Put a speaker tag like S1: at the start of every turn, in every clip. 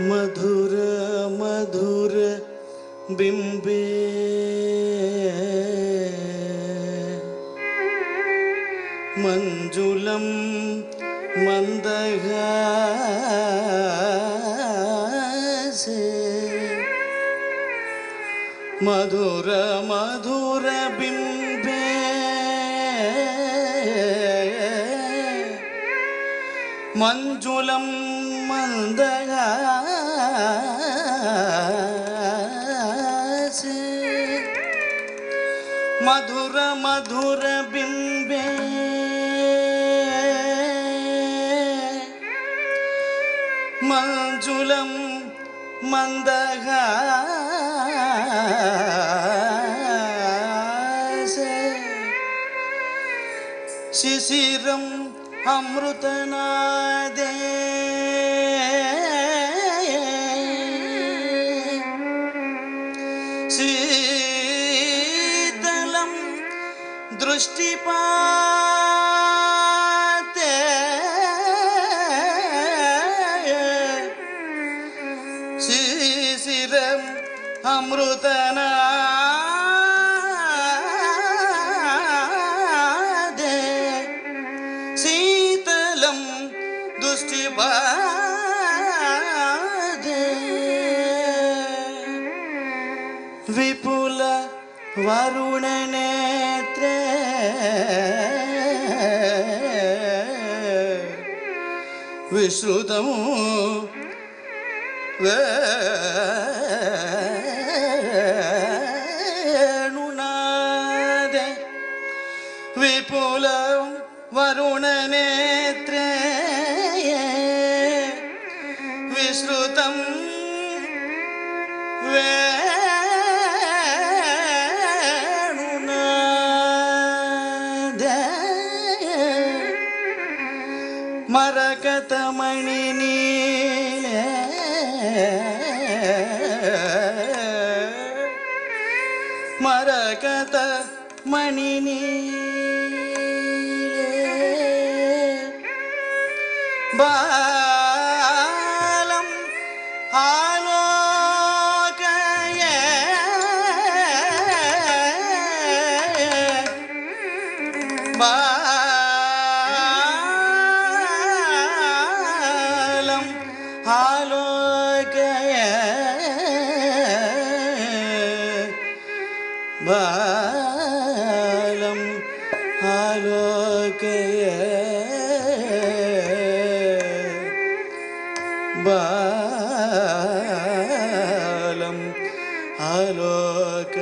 S1: मधुर मधुर बिम्बे मञ्जुलं मन्दगासे मधुर मधुर बिम्बे மஞ்சுலம் மந்தகாசி மதுர மதுர பிம்பே மஞ்சுலம் மந்தகாசி சிசிரம் अमृतनादे शीतलं दृष्टिपाते शिशिरम् अमृतनादे വിപുല വരുണനേത്ര വിശ്രുതമു വേണുനാദ വിപുല വരുണനേ ஸ்ருதம். வேணுநாத மரகதமணி நீல. மரகத மணி நீல. பா ബാലം ആലോകയ. ബാലം ആലോകയ. ബാലം ആലോക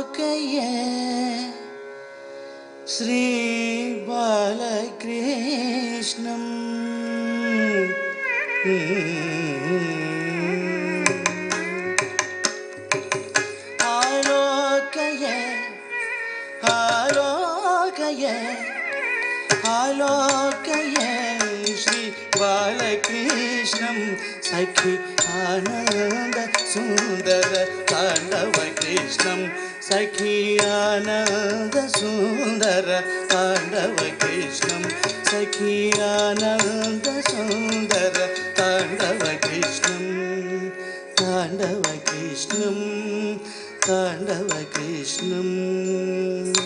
S1: आलोकय श्रीबालकृष्णम् आलोकय आलोकय आलोकय श्री बालकृष्णं सखि आनन्द सुन्दर ताण्डव कृष्णं सखि आनन्द सुन्दर ताण्डव कृष्णं सखियानन्द सुन्दर पाण्डव कृष्णं। सखियानन्द सुन्दर पाण्डव कृष्णं। पाण्डव कृष्णं पाण्डव कृष्णम्